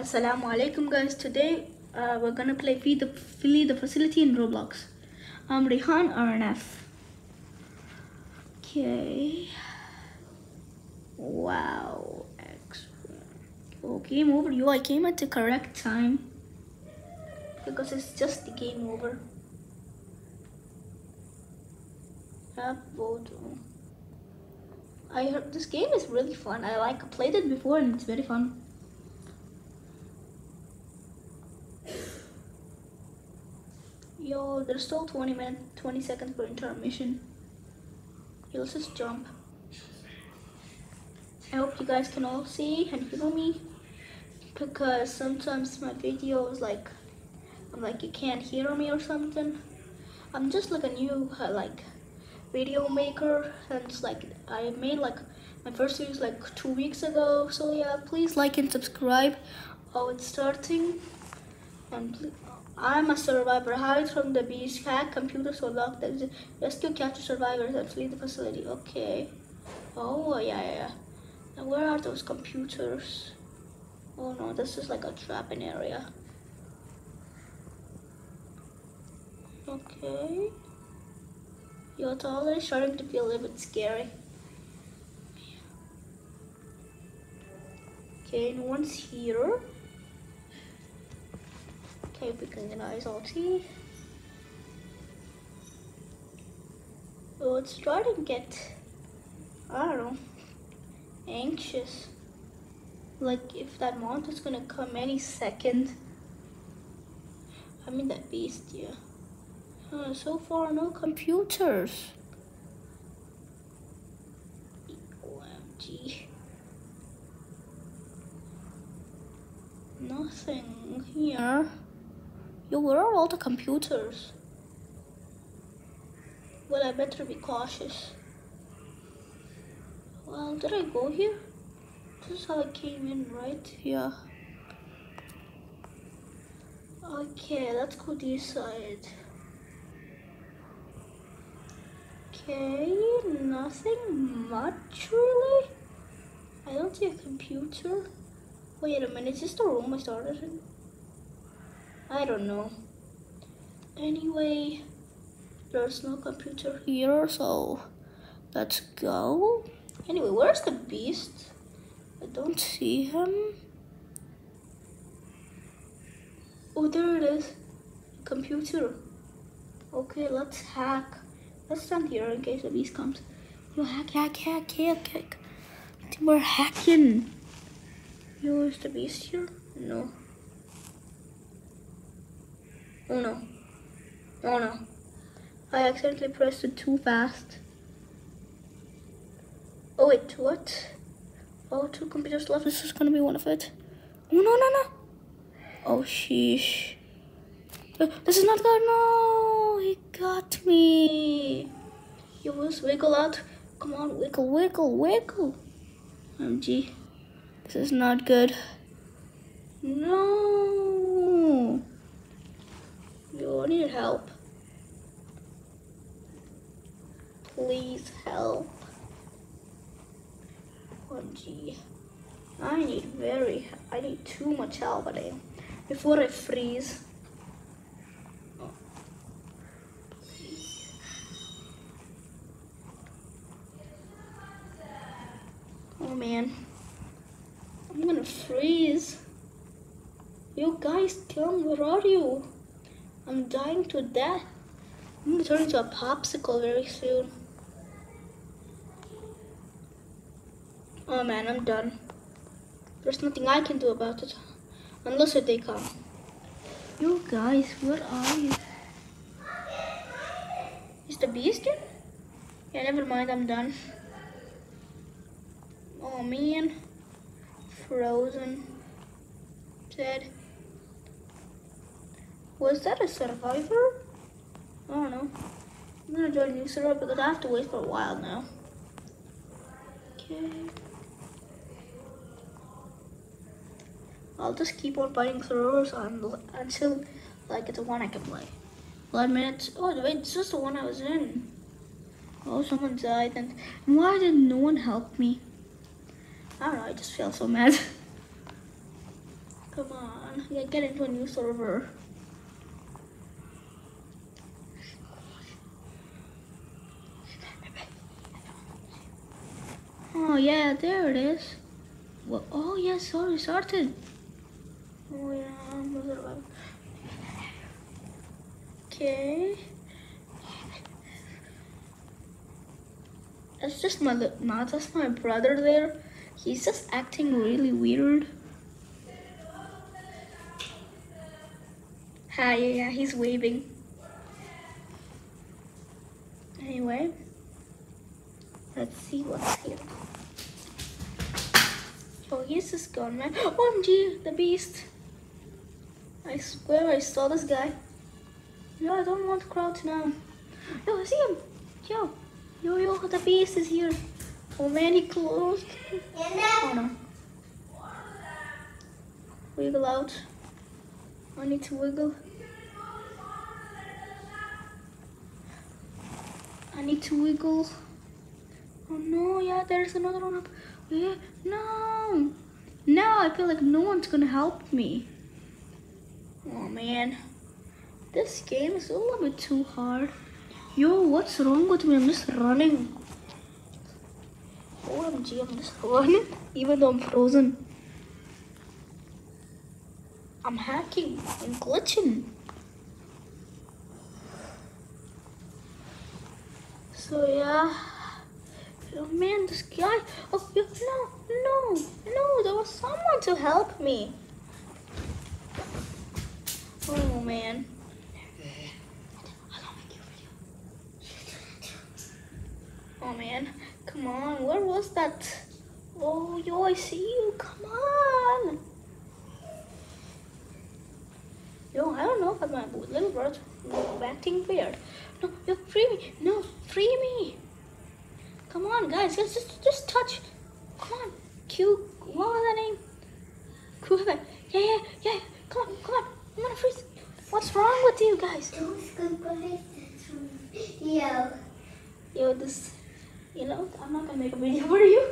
Assalamu alaikum guys. Today uh, we're gonna play Feed the Flee the Facility in Roblox. I'm Rehan RNF. Okay. Wow. Excellent. Oh, game over. You I came at the correct time. Because it's just the game over. I heard this game is really fun. I like played it before and it's very fun. Yo, there's still 20 minutes, 20 seconds for intermission. Okay, let's just jump. I hope you guys can all see and hear me because sometimes my videos like I'm like you can't hear me or something. I'm just like a new uh, like video maker and it's like I made like my first videos like two weeks ago. So yeah, please like and subscribe. Oh, it's starting. And please, I'm a survivor. Hide from the beast. Hack computers so locked. That rescue capture survivors and flee the facility. Okay. Oh yeah yeah. yeah. Now where are those computers? Oh no, this is like a trapping area. Okay. Yo, it's already starting to feel a little bit scary. Okay, no one's here. Okay, we can get eyes all see. Oh, it's starting to get, I don't know, anxious. Like if that monster's gonna come any second. I mean that beast, yeah. Uh, so far, no computers. OMG. Nothing here. Yo, where are all the computers? Well, I better be cautious. Well, did I go here? This is how I came in, right? Yeah. Okay, let's go this side. Okay, nothing much really. I don't see a computer. Wait a minute, is this the room I started in? I don't know. Anyway, there's no computer here, so let's go. Anyway, where's the beast? I don't see him. Oh, there it is. Computer. Okay, let's hack. Let's stand here in case the beast comes. Yo, hack, hack, hack, hack, hack. We're hacking. Yo, is the beast here? No. Oh no. Oh no. I accidentally pressed it too fast. Oh wait, what? Oh, two computers left. This is gonna be one of it. Oh no, no, no. Oh, sheesh. Uh, This is not good. No, he got me. You was wiggle out. Come on, wiggle, wiggle, wiggle. OMG. This is not good. No. You need help. Please help. OMG. I need very, I need too much help today. Before I freeze. Oh man. I'm gonna freeze. You guys, come, where are you? I'm dying to death. I'm gonna turn into a popsicle very soon. Oh man, I'm done. There's nothing I can do about it. Unless they come. You guys, where are you? Is the beast in? Yeah, never mind, I'm done. Oh man. Frozen. Dead. Was that a survivor? I don't know. I'm gonna join a new server because I have to wait for a while now. Okay. I'll just keep on fighting servers until like it's the one I can play. 11 minutes. Oh wait, it's just the one I was in. Oh, someone died. And why did no one help me? I don't know. I just feel so mad. Come on, yeah, get into a new server. Oh yeah, there it is. Well, oh yeah, sorry, started. Oh yeah, Okay. That's just my not just my brother there. He's just acting really weird. Hi, yeah, he's waving. Anyway, let's see what's here. Oh, he's just gone, man. Oh, OMG, the beast. I swear I saw this guy. No, I don't want to crouch now. Yo, I see him. Yo, yo, yo, the beast is here. Oh man, he closed. Oh no. Wiggle out. I need to wiggle. I need to wiggle. Oh no, yeah, there's another one up. Yeah, no. Now I feel like no one's gonna help me. Oh man. This game is a little bit too hard. Yo, what's wrong with me? I'm just running. OMG, I'm just running even though I'm frozen. I'm hacking and glitching. So yeah. Oh man, this guy. Oh you, no, no, no, there was someone to help me. Oh man. Oh man, come on, where was that? Oh, yo, I see you, come on. Yo, I don't know if my little bird acting weird. No, yo, free me, no, free me. On, guys, just, just, just touch. Come on, Q, what was that name? Q, yeah, yeah, yeah, come on, come on, I'm gonna freeze. What's wrong with you guys? Yo. Yo, this you know, I'm not gonna make a video for you.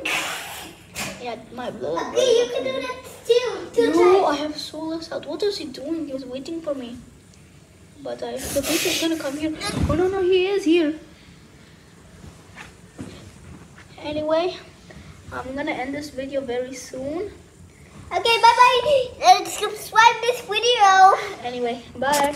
yeah, my blood. Okay, you can do that too. No, times. I have so less health. What is he doing? He was waiting for me. But I, the beast is gonna come here. Oh no, no, he is here. Anyway, I'm gonna end this video very soon. Okay, bye bye. And subscribe this video. Anyway, bye.